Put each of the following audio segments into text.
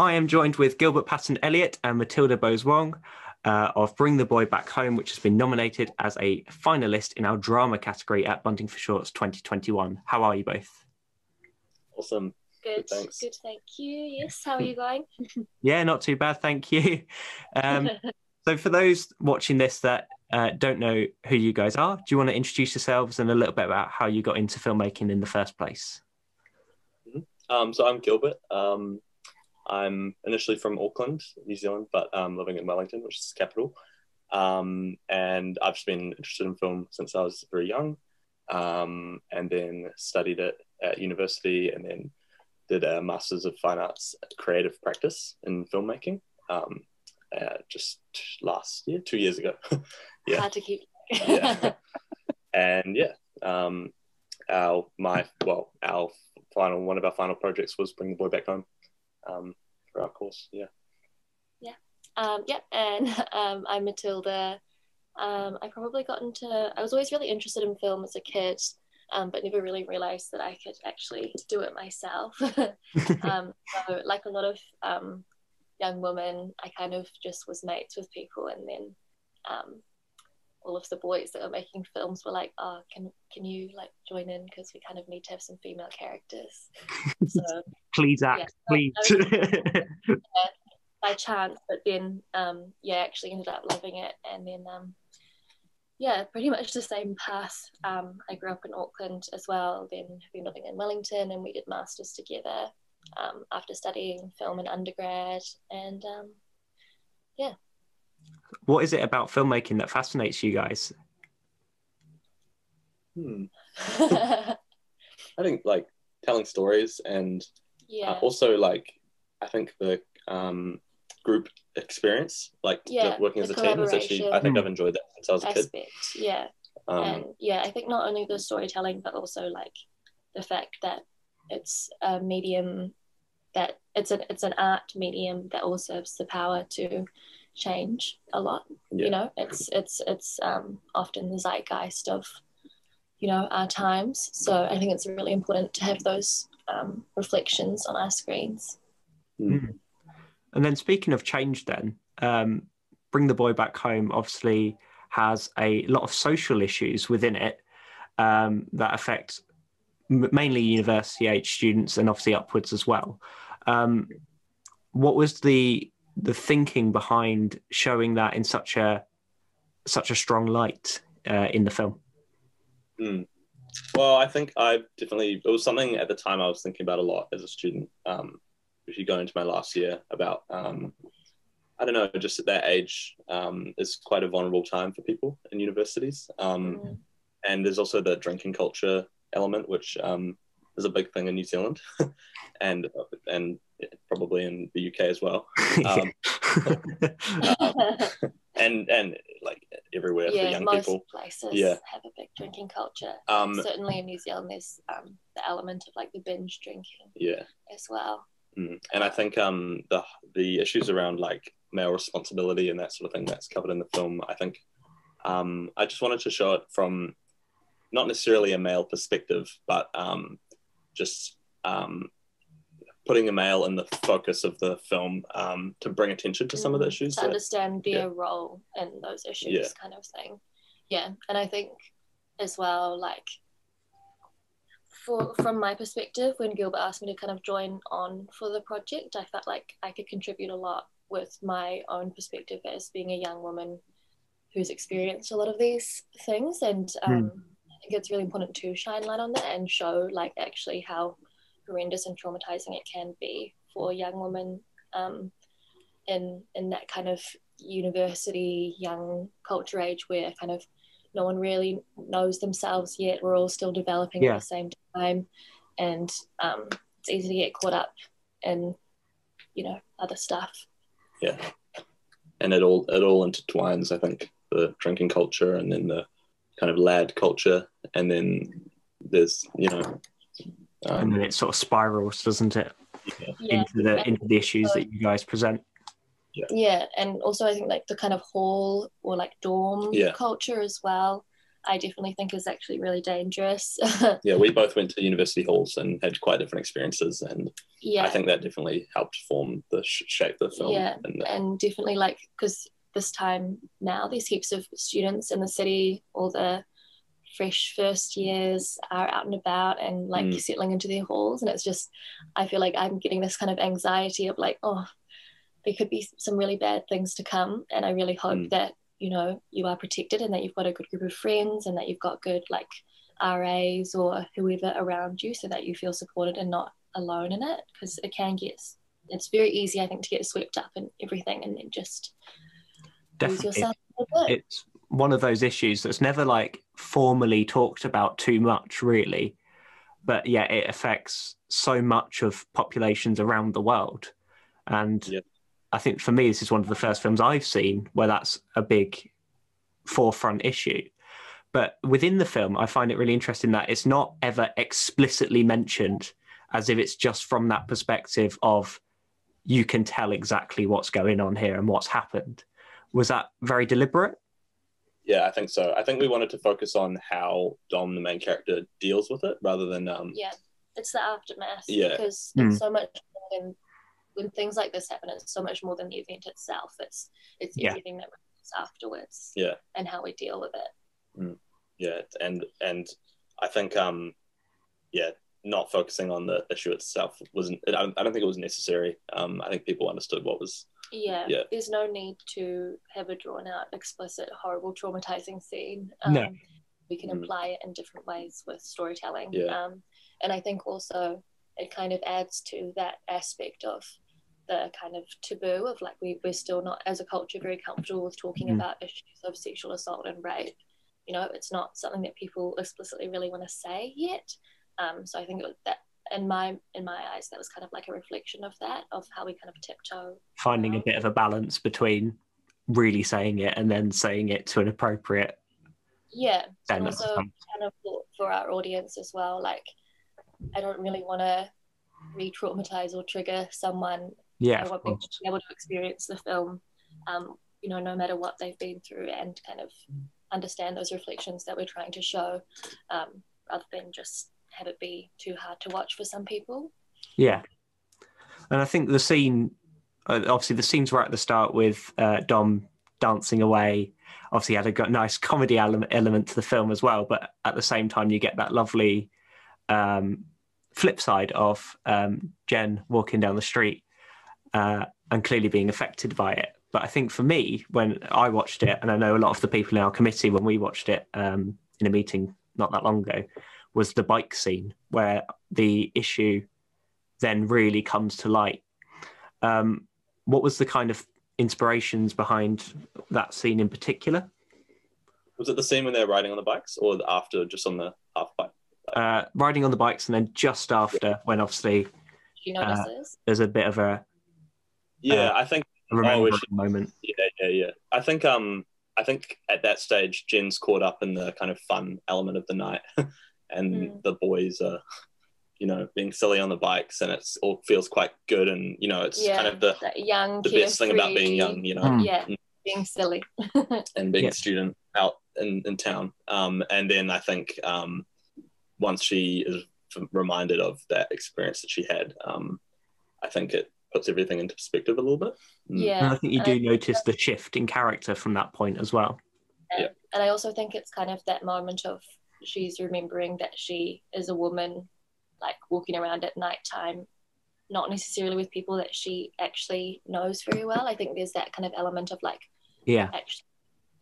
I am joined with Gilbert Patten Elliott and Matilda Boese Wong uh, of Bring the Boy Back Home, which has been nominated as a finalist in our drama category at Buntingford Shorts 2021. How are you both? Awesome. Good, good, thanks. good thank you. Yes, how are you going? Yeah, not too bad, thank you. Um, so, for those watching this that uh, don't know who you guys are, do you want to introduce yourselves and a little bit about how you got into filmmaking in the first place? Um, so I'm Gilbert. Um, I'm initially from Auckland, New Zealand, but um, living in Wellington, which is the capital. Um, and I've just been interested in film since I was very young, um, and then studied it at university, and then did a Masters of Fine Arts Creative Practice in filmmaking. Um, uh, just last year, two years ago. yeah. Hard to keep. yeah. and yeah, um, our my well, our final one of our final projects was Bring the Boy Back Home um, for our course. Yeah. Yeah. Um, yeah. And um, I'm Matilda. Um, I probably got into, I was always really interested in film as a kid, um, but never really realized that I could actually do it myself. um, so, like a lot of um, young women, I kind of just was mates with people, and then um, all of the boys that were making films were like, "Oh, can can you like join in because we kind of need to have some female characters." So please act, Yeah. please. by chance, but then um, yeah, actually ended up loving it, and then um, yeah, pretty much the same path. Um, I grew up in Auckland as well, then have been living in Wellington, and we did masters together um, after studying film in undergrad, and um, yeah. What is it about filmmaking that fascinates you guys? Hmm. I think like telling stories and yeah, uh, also like I think the um, group experience, like Yeah, working as a team, is actually I collaboration. think I've enjoyed that since I was a kid. yeah. Um, and yeah i think not only the storytelling but also like the fact that it's a medium that it's an it's an art medium that also has the power to change a lot Yeah. you know it's it's it's um, often the zeitgeist of you know our times so i think it's really important to have those um, reflections on our screens hmm. And then speaking of change, then um, bring the boy back home. Obviously, has a lot of social issues within it um, that affect mainly university age students and obviously upwards as well. Um, what was the the thinking behind showing that in such a such a strong light uh, in the film? Mm. Well, I think I definitely it was something at the time I was thinking about a lot as a student. Um, if you go into my last year, about um, I don't know, just at that age um, is quite a vulnerable time for people in universities. Um, Mm. and there's also the drinking culture element, which um, is a big thing in New Zealand, and and probably in the UK as well. Um, um, and and like everywhere for yeah young most people. places Yeah. have a big drinking culture Um, certainly in new zealand there's um, the element of like the binge drinking Yeah. as well Mm. And I think um, the the issues around like male responsibility and that sort of thing that's covered in the film. I think um, I just wanted to show it from not necessarily a male perspective, but um, just um, putting the male in the focus of the film um, to bring attention to some of the Mm, issues. to that- understand their yeah. role in those issues Yeah. kind of thing yeah and i think as well like for from my perspective when gilbert asked me to kind of join on for the project i felt like i could contribute a lot with my own perspective as being a young woman who's experienced a lot of these things and um, i think it's really important to shine light on that and show like actually how horrendous and traumatizing it can be for young women um, in in that kind of university young culture age where kind of no one really knows themselves yet we're all still developing Yeah. at the same time and um, it's easy to get caught up in you know other stuff yeah, and it all it all intertwines. I think the drinking culture and then the kind of lad culture, and then there's you know. and Um, then it sort of spirals, doesn't it, yeah. yeah into the into the issues that you guys present? yeah and also i think like the kind of hall or like dorm Yeah. culture as well I definitely think is actually really dangerous. yeah, we both went to university halls and had quite different experiences, and yeah, I think that definitely helped form the sh- shape of the film. Yeah, and, and definitely like because this time now there's heaps of students in the city, all the fresh first years are out and about and like Mm. settling into their halls, and it's just I feel like I'm getting this kind of anxiety of like oh there could be some really bad things to come, and I really hope Mm. that you know you are protected and that you've got a good group of friends and that you've got good like RAs or whoever around you so that you feel supported and not alone in it because it can get it's very easy I think to get swept up in everything and then just Definitely. yourself a it's one of those issues that's never like formally talked about too much really. But yeah it affects so much of populations around the world. And Yeah. i think for me this is one of the first films i've seen where that's a big forefront issue. But within the film i find it really interesting that it's not ever explicitly mentioned as if it's just from that perspective of you can tell exactly what's going on here and what's happened was that very deliberate yeah, I think so. I think we wanted to focus on how Dom, the main character, deals with it rather than um, yeah it's the aftermath Yeah. because Mm. it's so much more than when things like this happen it's so much more than the event itself it's it's Yeah. everything that happens afterwards Yeah. and how we deal with it yeah and and i think um yeah not focusing on the issue itself wasn't i don't, I don't think it was necessary um i think people understood what was yeah, Yeah. there's no need to have a drawn out explicit horrible traumatizing scene um, No. we can Mm. imply it in different ways with storytelling Yeah. um, and i think also it kind of adds to that aspect of the kind of taboo of like we, we're still not as a culture very comfortable with talking Mm. about issues of sexual assault and rape you know it's not something that people explicitly really want to say yet um, so i think it that in my in my eyes that was kind of like a reflection of that of how we kind of tiptoe finding a bit of a balance between really saying it and then saying it to an appropriate yeah and also kind of for, for our audience as well like i don't really want to re-traumatize or trigger someone yeah i want them to be able to experience the film um, you know no matter what they've been through and kind of understand those reflections that we're trying to show um, rather than just have it be too hard to watch for some people. Yeah. And i think the scene uh, obviously the scenes were at the start with uh, dom dancing away. Obviously had a nice comedy element, element to the film as well but at the same time you get that lovely um, flip side of um, jen walking down the street uh, and clearly being affected by it. But i think for me when i watched it and i know a lot of the people in our committee when we watched it um, in a meeting not that long ago was the bike scene where the issue then really comes to light. Um, what was the kind of inspirations behind that scene in particular? was it the scene when they're riding on the bikes or after just on the half bike Uh, riding on the bikes, and then just after, when obviously she Uh, there's a bit of a, yeah Uh, i think a remembering it's- moment. yeah yeah yeah i think um i think at that stage jen's caught up in the kind of fun element of the night and Mm. the boys are you know being silly on the bikes and it's all feels quite good and you know it's yeah kind of the young the best thing about being young you know Mm. yeah being silly and being Yeah. a student out in, in town. Um, and then I think um, once she is reminded of that experience that she had, um, I think it puts everything into perspective a little bit. Mm. yeah And I think you and do notice the shift in character from that point as well. Yeah. And I also think it's kind of that moment of she's remembering that she is a woman, like walking around at nighttime, not necessarily with people that she actually knows very well. I think there's that kind of element of like, Yeah, actually,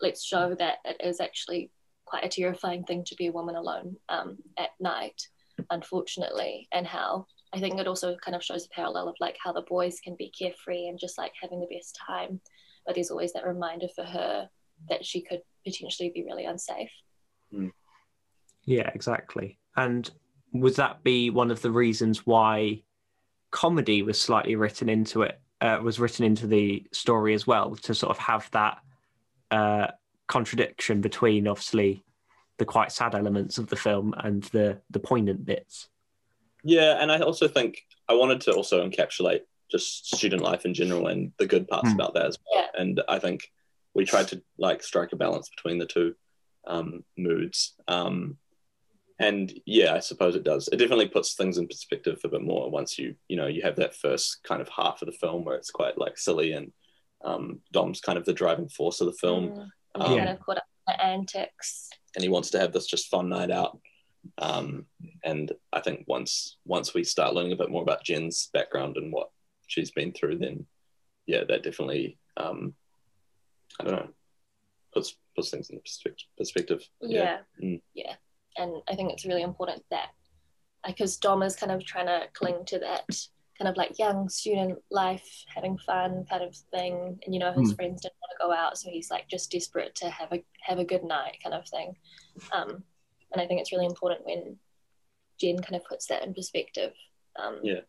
let's show that it is actually quite a terrifying thing to be a woman alone um, at night, unfortunately, and how I think it also kind of shows a parallel of like how the boys can be carefree and just like having the best time, but there's always that reminder for her that she could potentially be really unsafe. Yeah, exactly. And would that be one of the reasons why comedy was slightly written into it? Uh, was written into the story as well to sort of have that uh, contradiction between obviously the quite sad elements of the film and the the poignant bits. Yeah, and I also think I wanted to also encapsulate just student life in general and the good parts Hmm. about that as well. Yeah. And I think we tried to like strike a balance between the two. um, moods. Um, and yeah, I suppose it does. It definitely puts things in perspective a bit more once you you know you have that first kind of half of the film where it's quite like silly and um, Dom's kind of the driving force of the film. Mm, Um, kind of caught up in the antics. and he wants to have this just fun night out. Um, and I think once once we start learning a bit more about Jen's background and what she's been through, then yeah, that definitely um, I don't know puts puts things in perspective. perspective. Yeah. Mm. Yeah. And I think it's really important that because Dom is kind of trying to cling to that kind of like young student life, having fun kind of thing. And you know, his Mm. friends didn't want to go out, so he's like just desperate to have a have a good night kind of thing. Um, and I think it's really important when Jen kind of puts that in perspective. Um, Yeah.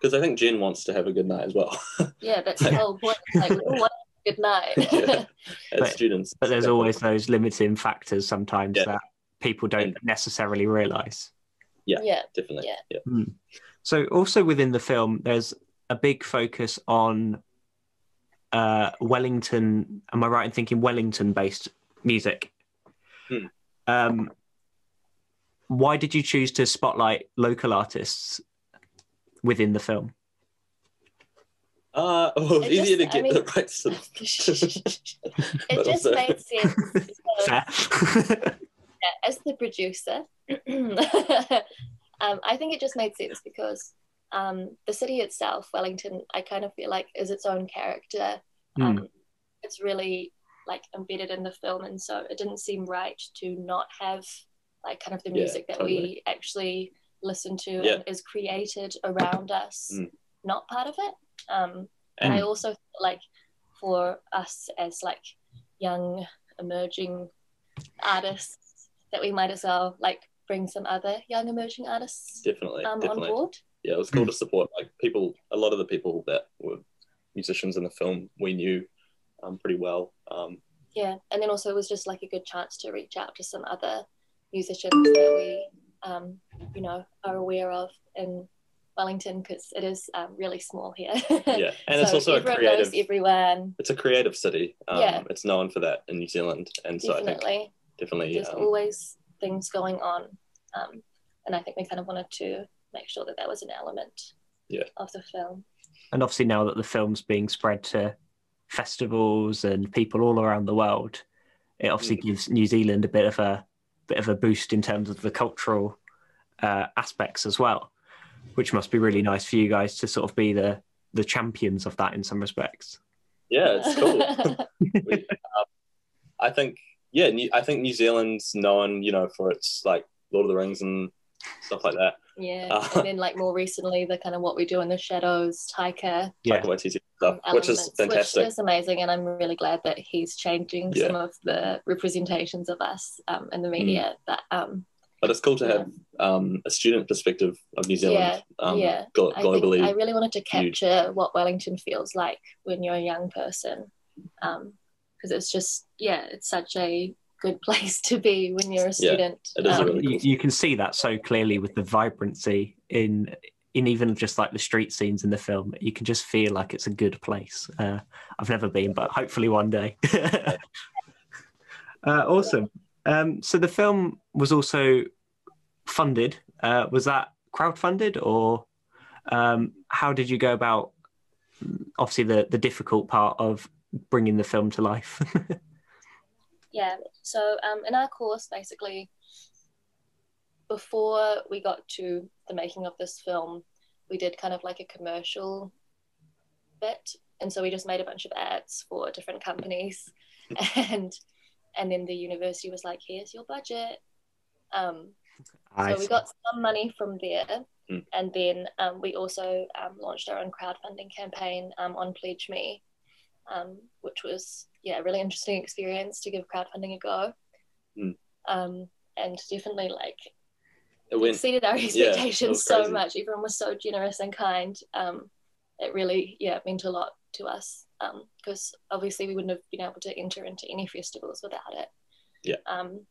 Because I think Jen wants to have a good night as well. yeah, that's the whole point. Like, we all want a good night. Yeah. As But- students, But there's always those limiting factors sometimes Yeah. that people don't necessarily realize. yeah. definitely. Yeah. yeah. So also within the film, there's a big focus on uh, Wellington. Am I right in thinking Wellington-based music? Hmm. Um, why did you choose to spotlight local artists within the film? Uh, well, it's It easier just- to I get mean- the right sort of. it just also- made sense Fair. as the producer, um, I think it just made sense because um, the city itself, Wellington, I kind of feel like is its own character. Um, It's really like embedded in the film, and so it didn't seem right to not have like kind of the Yeah, music that we actually listen to Yeah. and is created around us, Mm. not part of it. Um, and I also like for us as like young emerging artists that we might as well like bring some other young emerging artists definitely, um, on board. yeah, it was cool to support like people. A lot of the people that were musicians in the film we knew um, pretty well. Um, Yeah, and then also it was just like a good chance to reach out to some other musicians that we, um, you know, are aware of in Wellington because it is um, really small here. yeah, and it's also a creative. everyone. It's a creative city. Um, Yeah. it's known for that in New Zealand, and so I think Definitely, definitely. there's Um, always things going on, um, and I think we kind of wanted to make sure that that was an element Yeah. of the film. and obviously now that the film's being spread to festivals and people all around the world, it obviously gives New Zealand a bit of a bit of a boost in terms of the cultural uh, aspects as well, which must be really nice for you guys to sort of be the the champions of that in some respects. yeah, it's cool. we, um, I think yeah, New, I think New Zealand's known, you know, for its like Lord of the Rings and stuff like that. yeah, Uh, and then like more recently, the kind of what we do in the shadows, Taika Yeah. Taika Waititi stuff, which is fantastic. Which is amazing, and I'm really glad that he's changing Yeah. some of the representations of us um, in the Mm. media. That um, But it's cool to have um, a student perspective of New Zealand um, yeah. glo- globally. think I really wanted to capture what Wellington feels like when you're a young person, because it's just yeah, it's such a good place to be when you're a Yeah, student. it is a Um, really you, you can see that so clearly with the vibrancy in in even just like the street scenes in the film. You can just feel like it's a good place. Uh, I've never been, but hopefully one day. uh, awesome. Um, so the film was also funded. Uh, was that crowdfunded, or um, how did you go about? Obviously, the the difficult part of bringing the film to life. Yeah. So um, in our course, basically, before we got to the making of this film, we did kind of like a commercial bit, and so we just made a bunch of ads for different companies, and and then the university was like, "Here's your budget." Um, so we got some money from there, Mm. and then um, we also um, launched our own crowdfunding campaign um, on PledgeMe, um, which was yeah a really interesting experience to give crowdfunding a go, Mm. um, and definitely like it went, exceeded our expectations was so much. Everyone was so generous and kind. Um, it really yeah meant a lot to us because obviously we wouldn't have been able to enter into any festivals without it. Yeah. Um,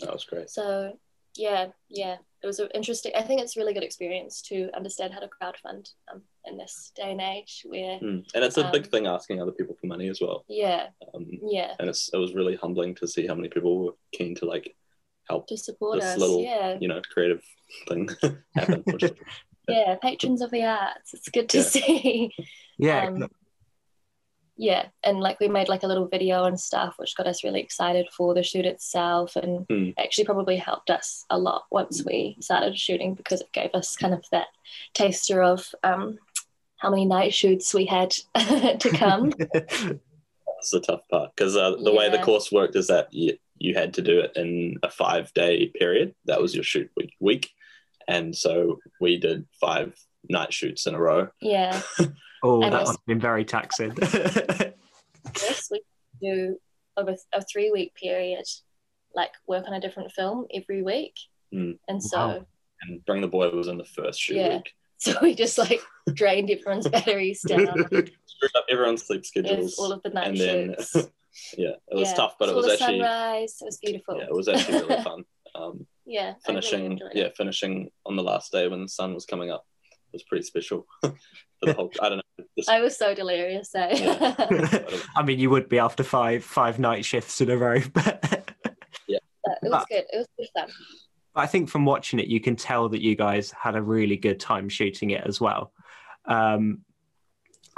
that was great. so yeah, yeah, it was an interesting. I think it's a really good experience to understand how to crowdfund um, in this day and age where Mm. And it's a big Um, thing asking other people for money as well. yeah, Um, Yeah, and it's it was really humbling to see how many people were keen to like help to support this us. little yeah. you know creative thing happen. Which is, yeah, patrons of the arts. It's good to Yeah. see. Yeah, Um, yeah, and like we made like a little video and stuff, which got us really excited for the shoot itself, and Hmm. actually probably helped us a lot once we started shooting because it gave us kind of that taster of um, how many night shoots we had to come. that's the tough part because uh, the way the course worked is that you, you had to do it in a five day period. That was your shoot week, week, and so we did five night shoots in a row. yeah, oh, And that it's- must have been very taxing. yes, we do over a three week period, like work on a different film every week, Hmm. and so. Wow. And Bring the Boy was in the first shoot Yeah. week. So we just like drained everyone's batteries down Screwed up everyone's sleep with schedules. all of the night and then yeah, it was Yeah. tough, but it was the actually sunrise. It was beautiful. yeah, it was actually really fun. Um, yeah, I really finishing yeah, finishing on the last day when the sun was coming up was pretty special for the whole. I don't know. This, I was so delirious. Eh? Yeah. I mean, you would be after five five night shifts in a row, but But it was good. It was good fun. I think from watching it, you can tell that you guys had a really good time shooting it as well. Um,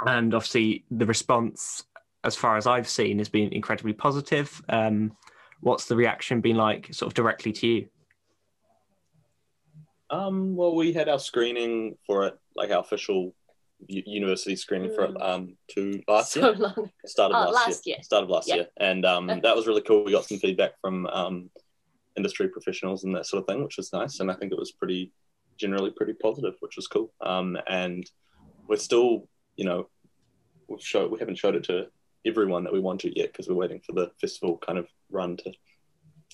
and obviously, the response, as far as I've seen, has been incredibly positive. Um, what's the reaction been like, sort of directly to you? Um, well, we had our screening for it, like our official university screening for it, Mm. um, to last so year, long. start of Oh, last, last year. year. start of last Yeah. year, and um, that was really cool. We got some feedback from um, industry professionals and that sort of thing, which was nice, and I think it was pretty generally pretty positive, which was cool. Um, and we're still, you know, we've showed we haven't showed it to everyone that we want to yet because we're waiting for the festival kind of run to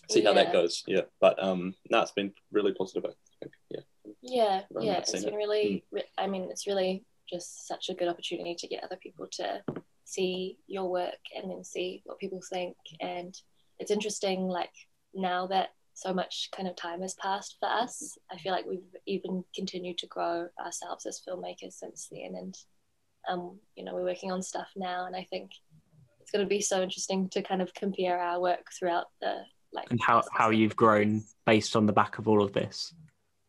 see how that goes. Yeah, but um, no, it's been really positive. I think. Yeah. Yeah, Right, yeah. I've It's seen been it. really. re- I mean, it's really just such a good opportunity to get other people to see your work and then see what people think. And it's interesting, like now that so much kind of time has passed for us, I feel like we've even continued to grow ourselves as filmmakers since then. And um, you know, we're working on stuff now, and I think it's going to be so interesting to kind of compare our work throughout the like And how, how you've grown based on the back of all of this?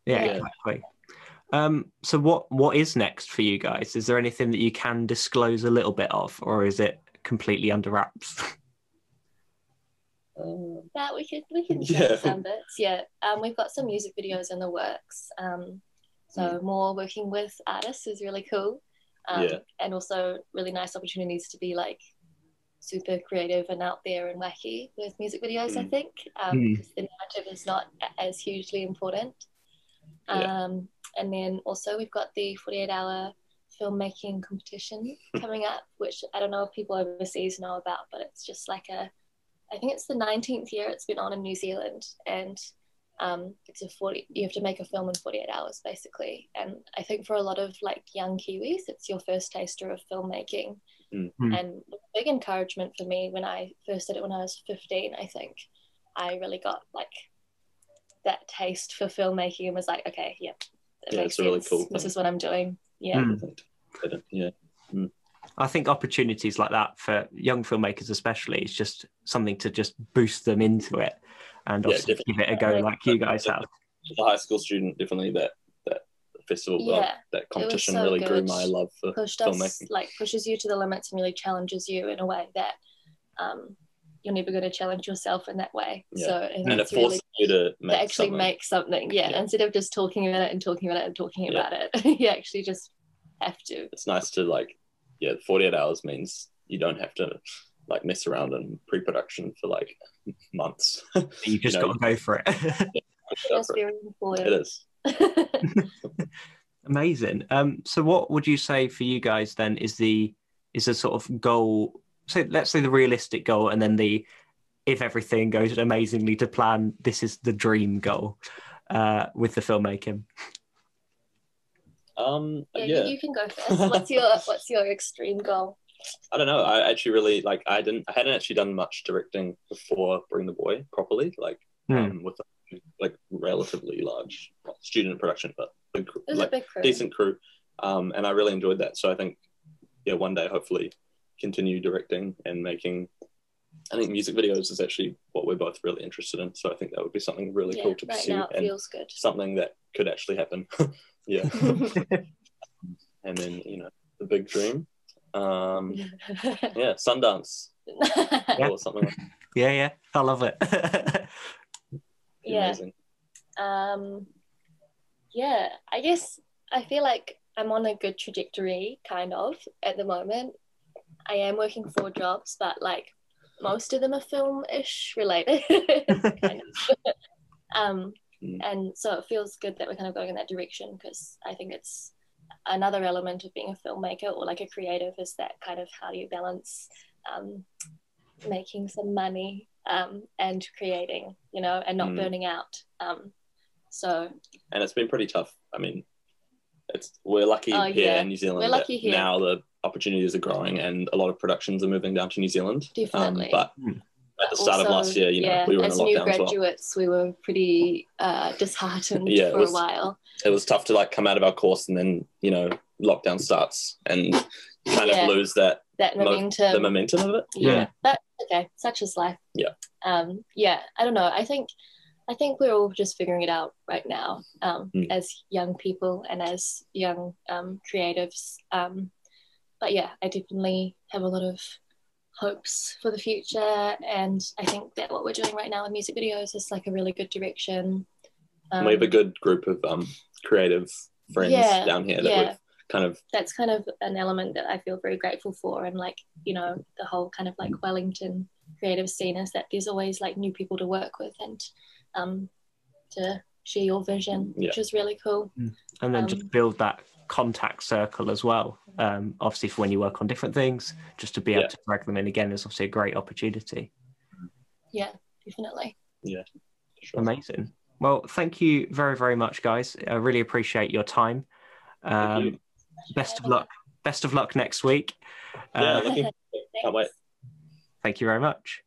Yeah, Yeah. exactly. Um, so what what is next for you guys? Is there anything that you can disclose a little bit of, or is it completely under wraps? Um, Yeah, we could we can Yeah. share some bits. Yeah, um, we've got some music videos in the works. Um, so more working with artists is really cool. Um, Yeah. and also really nice opportunities to be like super creative and out there and wacky with music videos. I Mm. think um, Mm. because the narrative is not as hugely important. Yeah. Um, and then also we've got the 48 hour filmmaking competition coming up, which I don't know if people overseas know about, but it's just like a, I think it's the 19th year it's been on in New Zealand, and um, it's a 40. You have to make a film in 48 hours, basically. And I think for a lot of like young Kiwis, it's your first taster of filmmaking, Mm. Mm. and big encouragement for me when I first did it when I was 15. I think I really got like that taste for filmmaking and was like, okay, yep, it Yeah, makes it's a really cool This thing. is what I'm doing. Yeah. Mm. yeah. I think opportunities like that for young filmmakers, especially, is just something to just boost them into it, and Yeah, give it a go like you guys have. As a high school student, definitely that that festival, well, Yeah, that competition so really grew my love for pushed filmmaking. us like pushes you to the limits and really challenges you in a way that um, you're never going to challenge yourself in that way. Yeah. So I think and it it's really forces you to to actually something. make something. Yeah, Yeah. instead of just talking about it and talking about it and talking Yeah. about it, you actually just have to. It's nice to like, yeah, 48 hours means you don't have to like mess around in pre-production for like months. You just know, got to go for it. That's very important. is. Amazing. Um, so what would you say for you guys then is the is a sort of goal? So let's say the realistic goal, and then the if everything goes amazingly to plan, this is the dream goal uh, with the filmmaking. Um, yeah, yeah, You, you can go first. What's your What's your extreme goal? I don't know. I actually really like. I didn't. I hadn't actually done much directing before Bring the Boy properly. Like Hmm. um, with a, like relatively large student production, but big, cr- It was like a big crew. decent crew. Um, and I really enjoyed that. So I think, yeah, one day hopefully continue directing and making I think music videos is actually what we're both really interested in. So I think that would be something really yeah, cool to right pursue now it and feels good. something that could actually happen. yeah. and then, you know, the big dream. Um, yeah, Sundance Yeah. or something like that. Yeah, yeah, I love it. yeah. Amazing. Um, yeah, I guess I feel like I'm on a good trajectory, kind of, at the moment. I am working four jobs, but like most of them are film-ish related. kind of. um, Mm. and so it feels good that we're kind of going in that direction because I think it's another element of being a filmmaker or like a creative is that kind of how do you balance um, making some money um, and creating, you know, and not Mm. burning out. Um, so and it's been pretty tough. I mean, it's we're lucky Oh, here yeah. in New Zealand. We're lucky here. Now the opportunities are growing, and a lot of productions are moving down to New Zealand. Definitely. Um, but Hmm. at the start of last year, you know, yeah, we were in a as new lockdown as well. graduates, we were pretty uh, disheartened Yeah, it for was- a while. It was tough to like come out of our course, and then you know, lockdown starts, and kind Yeah. of lose that That mo- momentum. the momentum of it. yeah. Yeah. But okay, such is life. Yeah. Um, yeah, I don't know. I think I think we're all just figuring it out right now um, Mm. as young people and as young um, creatives. Um, but yeah, I definitely have a lot of hopes for the future, and I think that what we're doing right now with music videos is like a really good direction. And we have a Um, good group of um, creative friends Yeah, down here that yeah. we've kind of that's kind of an element that I feel very grateful for. And like, you know, the whole kind of like Wellington creative scene is that there's always like new people to work with and um, to share your vision, which is really cool. and then Um, just build that contact circle as well. Um, obviously, for when you work on different things, just to be able to drag them in again is obviously a great opportunity. Yeah, definitely. Yeah. sure. Amazing. Well, thank you very, very much, guys. I really appreciate your time. Thank you. Um, best of luck. Best of luck next week. Yeah, Uh, can't wait. thank you very much.